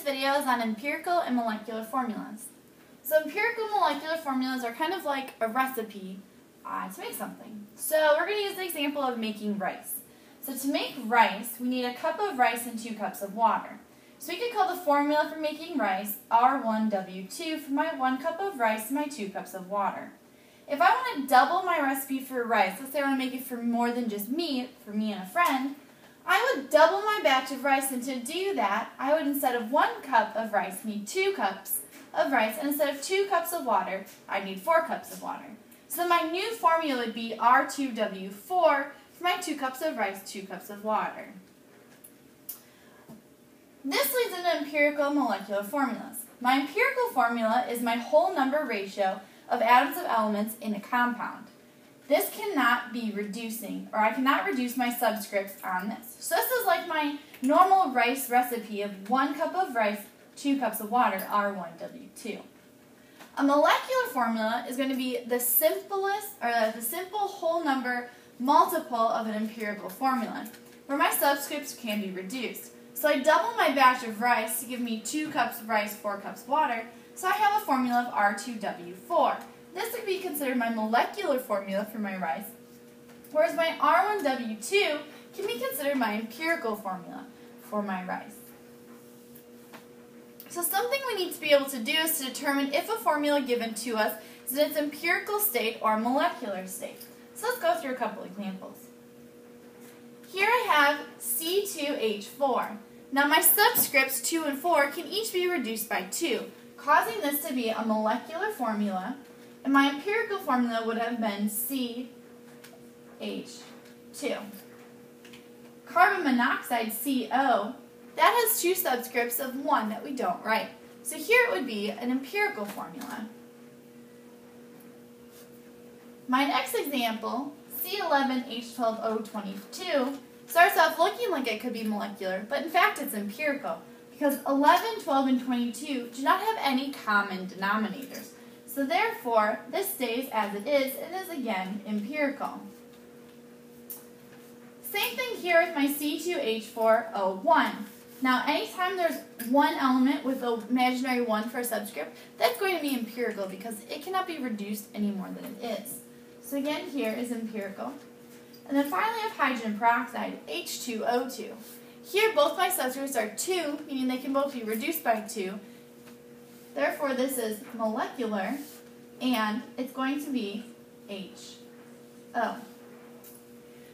This video is on empirical and molecular formulas. So empirical molecular formulas are kind of like a recipe uh, to make something. So we're going to use the example of making rice. So to make rice, we need a cup of rice and two cups of water. So we could call the formula for making rice R1W2 for my one cup of rice and my two cups of water. If I want to double my recipe for rice, let's say I want to make it for more than just me, for me and a friend, I would double my batch of rice, and to do that, I would instead of one cup of rice need two cups of rice, and instead of two cups of water, I need four cups of water. So my new formula would be R2W4 for my two cups of rice, two cups of water. This leads into empirical molecular formulas. My empirical formula is my whole number ratio of atoms of elements in a compound. This cannot be reducing, or I cannot reduce my subscripts on this. So this is like my normal rice recipe of one cup of rice, two cups of water, R1W2. A molecular formula is going to be the simplest, or the simple whole number multiple of an empirical formula, where my subscripts can be reduced. So I double my batch of rice to give me two cups of rice, four cups of water, so I have a formula of R2W4. This would be considered my molecular formula for my rice, whereas my R1W2 can be considered my empirical formula for my rice. So something we need to be able to do is to determine if a formula given to us is in its empirical state or molecular state. So let's go through a couple examples. Here I have C2H4. Now my subscripts 2 and 4 can each be reduced by 2, causing this to be a molecular formula and my empirical formula would have been CH2. Carbon monoxide, CO, that has two subscripts of 1 that we don't write. So here it would be an empirical formula. My next example, C11H12O22, starts off looking like it could be molecular, but in fact it's empirical because 11, 12, and 22 do not have any common denominators. So therefore, this stays as it is. It is again empirical. Same thing here with my C2H4O1. Now, anytime there's one element with an imaginary 1 for a subscript, that's going to be empirical because it cannot be reduced any more than it is. So again, here is empirical. And then finally, I have hydrogen peroxide, H2O2. Here, both my subscripts are 2, meaning they can both be reduced by 2, Therefore, this is molecular, and it's going to be HO.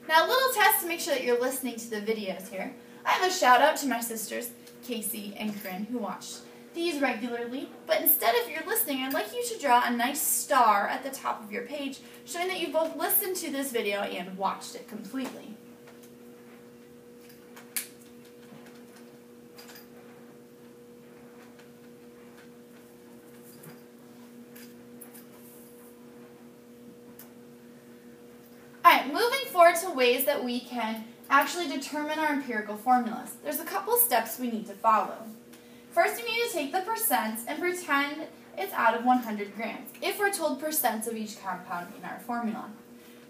Now, a little test to make sure that you're listening to the videos here. I have a shout out to my sisters, Casey and Corinne, who watch these regularly. But instead, if you're listening, I'd like you to draw a nice star at the top of your page, showing that you both listened to this video and watched it completely. Ways that we can actually determine our empirical formulas. There's a couple steps we need to follow. First, we need to take the percents and pretend it's out of 100 grams, if we're told percents of each compound in our formula.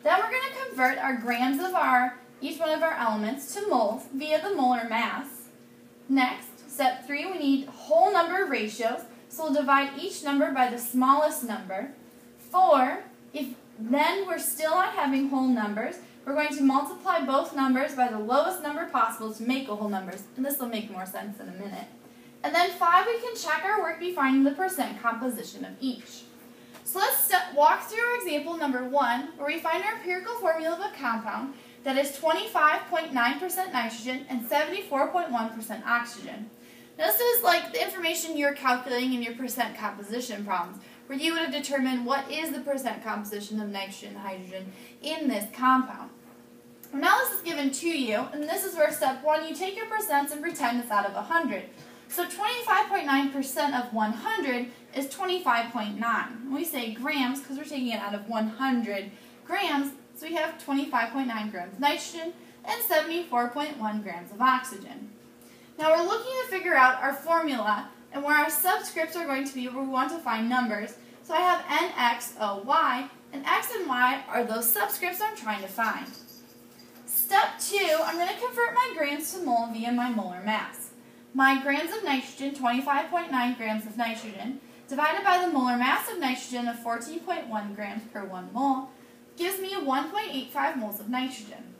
Then we're going to convert our grams of our each one of our elements to moles via the molar mass. Next, step 3, we need whole number ratios, so we'll divide each number by the smallest number. 4, if then we're still not having whole numbers. We're going to multiply both numbers by the lowest number possible to make whole numbers, and this will make more sense in a minute. And then five, we can check our work by finding the percent composition of each. So let's step, walk through our example number one, where we find our empirical formula of a compound that is 25.9% nitrogen and 74.1% oxygen. Now this is like the information you're calculating in your percent composition problems where you would have determined what is the percent composition of nitrogen and hydrogen in this compound. Now this is given to you, and this is where step one, you take your percents and pretend it's out of 100. So 25.9% of 100 is 25.9. We say grams because we're taking it out of 100 grams, so we have 25.9 grams of nitrogen and 74.1 grams of oxygen. Now we're looking to figure out our formula and where our subscripts are going to be where we want to find numbers. So I have nx, o, y, and x and y are those subscripts I'm trying to find. Step 2, I'm going to convert my grams to mole via my molar mass. my grams of nitrogen, 25.9 grams of nitrogen, divided by the molar mass of nitrogen of 14.1 grams per 1 mole, gives me 1.85 moles of nitrogen.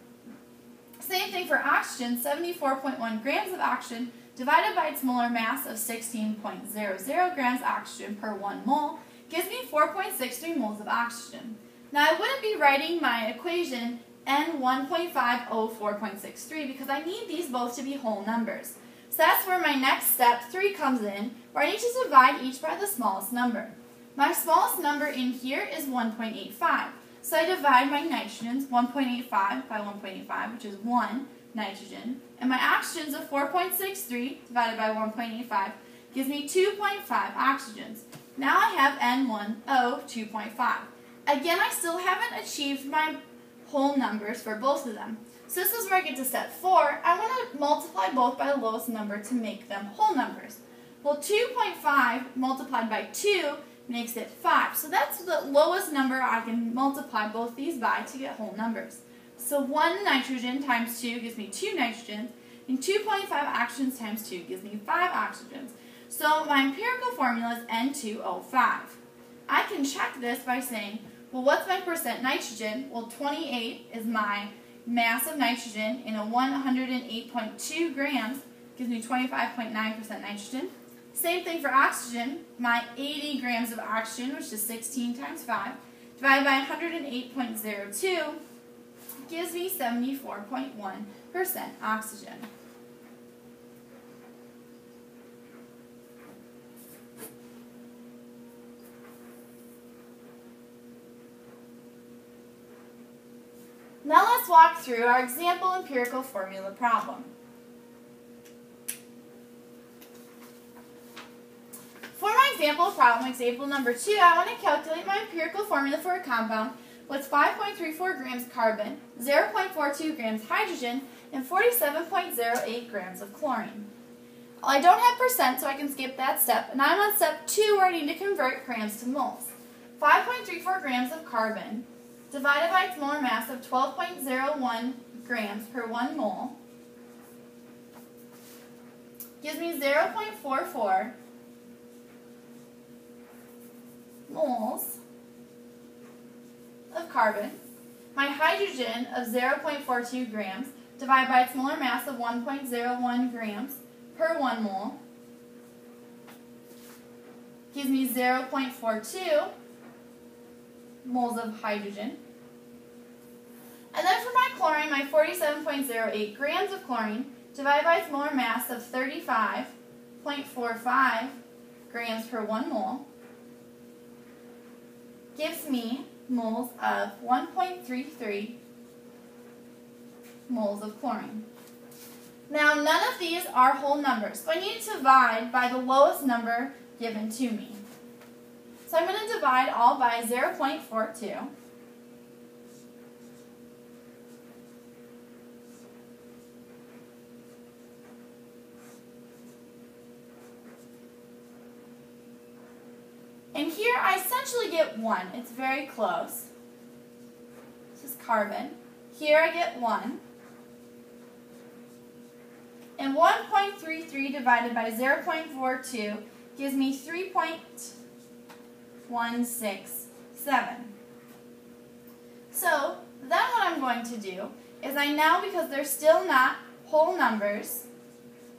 Same thing for oxygen, 74.1 grams of oxygen divided by its molar mass of 16.00 grams oxygen per 1 mole gives me 4.63 moles of oxygen. Now I wouldn't be writing my equation N1.504.63 because I need these both to be whole numbers. So that's where my next step 3 comes in, where I need to divide each by the smallest number. My smallest number in here is 1.85. So I divide my nitrogens, 1.85 by 1.85, which is 1 nitrogen. And my oxygens of 4.63 divided by 1.85 gives me 2.5 oxygens. Now I have N10 2.5. Again, I still haven't achieved my whole numbers for both of them. So this is where I get to step 4. I want to multiply both by the lowest number to make them whole numbers. Well, 2.5 multiplied by 2 makes it 5. So that's the lowest number I can multiply both these by to get whole numbers. So 1 nitrogen times 2 gives me 2 nitrogens, and 2.5 oxygens times 2 gives me 5 oxygens. So my empirical formula is N2O5. I can check this by saying, well, what's my percent nitrogen? Well, 28 is my mass of nitrogen in a 108.2 grams, gives me 25.9% nitrogen. Same thing for oxygen. My 80 grams of oxygen, which is 16 times 5, divided by 108.02, gives me 74.1% oxygen. Now let's walk through our example empirical formula problem. For my example problem, example number two, I want to calculate my empirical formula for a compound with 5.34 grams carbon, 0.42 grams hydrogen, and 47.08 grams of chlorine. Well, I don't have percent, so I can skip that step, and I'm on step two where I need to convert grams to moles. 5.34 grams of carbon divided by its molar mass of 12.01 grams per 1 mole gives me 0.44 moles of carbon. My hydrogen of 0.42 grams divided by its molar mass of 1.01 grams per 1 mole gives me 0.42 moles of hydrogen. And then for my chlorine, my 47.08 grams of chlorine divided by its molar mass of 35.45 grams per 1 mole gives me moles of 1.33 moles of chlorine. Now, none of these are whole numbers, so I need to divide by the lowest number given to me. So I'm going to divide all by 0.42. And here I essentially get 1. It's very close. This is carbon. Here I get 1. And 1.33 divided by 0.42 gives me 3.167. So then what I'm going to do is I now, because they're still not whole numbers,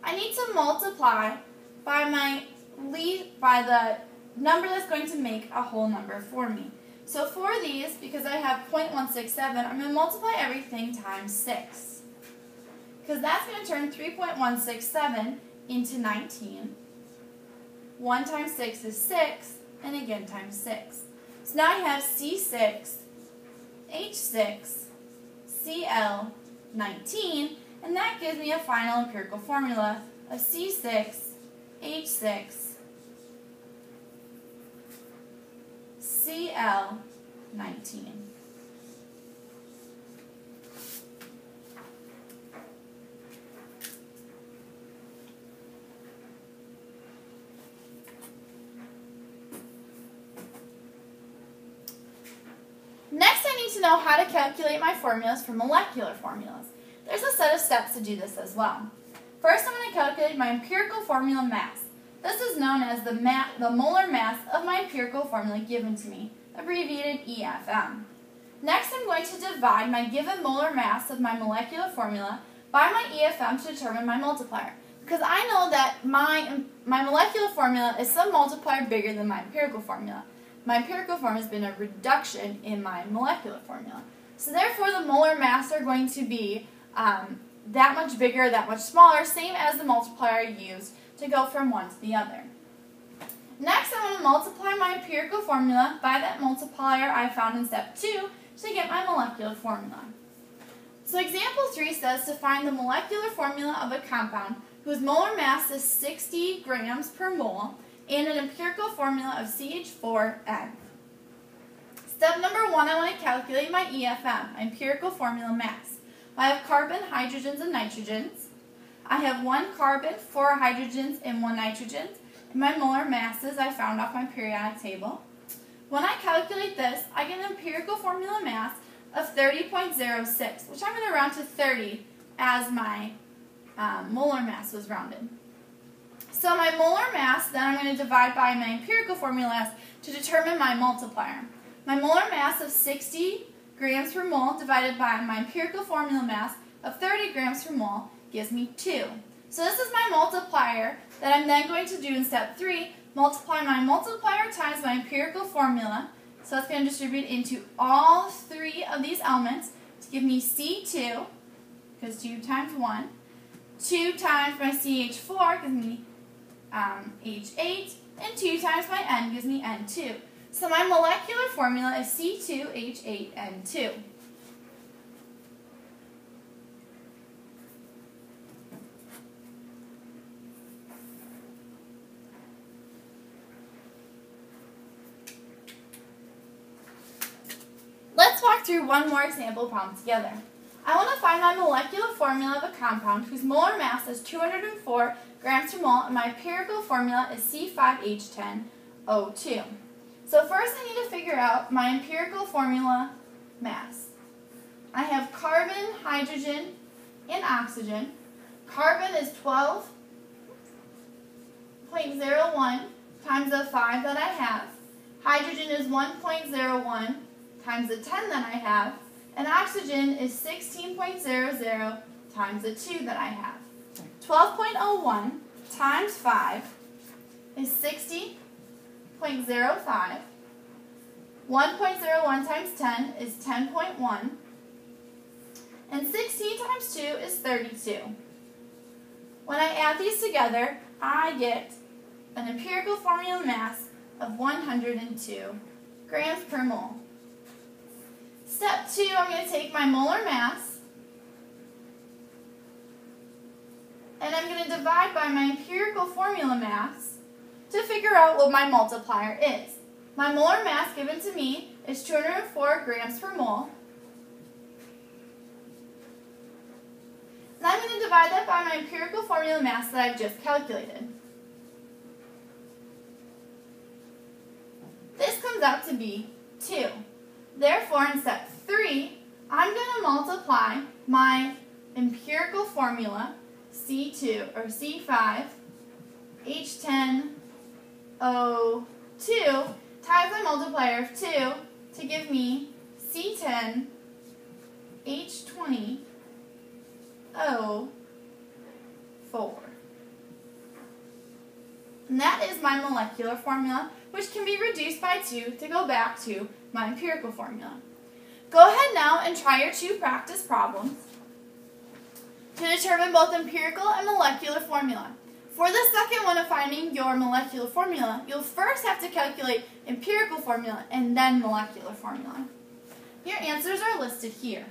I need to multiply by my lead by the number that's going to make a whole number for me. So for these, because I have 0.167, I'm going to multiply everything times 6. Because that's going to turn 3.167 into 19. 1 times 6 is 6, and again times 6. So now I have C6, H6, Cl, 19, and that gives me a final empirical formula of C6, H6, Cl, 19. Know how to calculate my formulas for molecular formulas. There's a set of steps to do this as well. First, I'm going to calculate my empirical formula mass. This is known as the, ma the molar mass of my empirical formula given to me, abbreviated EFM. Next, I'm going to divide my given molar mass of my molecular formula by my EFM to determine my multiplier. Because I know that my, my molecular formula is some multiplier bigger than my empirical formula. My empirical formula has been a reduction in my molecular formula. So therefore, the molar mass are going to be um, that much bigger, that much smaller, same as the multiplier used to go from one to the other. Next, I'm going to multiply my empirical formula by that multiplier I found in step 2 to get my molecular formula. So example 3 says to find the molecular formula of a compound whose molar mass is 60 grams per mole and an empirical formula of CH4N. Step number one, I want to calculate my EFM, empirical formula mass. I have carbon, hydrogens, and nitrogens. I have one carbon, four hydrogens, and one nitrogen. And my molar masses I found off my periodic table. When I calculate this, I get an empirical formula mass of 30.06, which I'm going to round to 30 as my um, molar mass was rounded. So my molar mass, then I'm going to divide by my empirical formula to determine my multiplier. My molar mass of 60 grams per mole divided by my empirical formula mass of 30 grams per mole gives me 2. So this is my multiplier that I'm then going to do in step 3, multiply my multiplier times my empirical formula. So that's going to distribute into all three of these elements to give me C2, because 2 times 1. 2 times my CH4 gives me um, H8, and 2 times my N gives me N2. So my molecular formula is C2H8N2. Let's walk through one more example problem together. I want to find my molecular formula of a compound whose molar mass is 204 grams per mole and my empirical formula is C5H10O2. So first I need to figure out my empirical formula mass. I have carbon, hydrogen, and oxygen. Carbon is 12.01 times the 5 that I have. Hydrogen is 1.01 times the 10 that I have. And oxygen is 16.00 times the 2 that I have. 12.01 times 5 is 60.05. 1.01 times 10 is 10.1. And 16 times 2 is 32. When I add these together, I get an empirical formula mass of 102 grams per mole. Step 2, I'm going to take my molar mass and I'm going to divide by my empirical formula mass to figure out what my multiplier is. My molar mass given to me is 204 grams per mole. And I'm going to divide that by my empirical formula mass that I've just calculated. This comes out to be 2. Therefore, in step 3, I'm going to multiply my empirical formula, C2, or C5, H10, O2 times my multiplier of 2 to give me C10 H20 O4. And that is my molecular formula, which can be reduced by 2 to go back to my empirical formula. Go ahead now and try your two practice problems to determine both empirical and molecular formula. For the second one of finding your molecular formula, you'll first have to calculate empirical formula and then molecular formula. Your answers are listed here.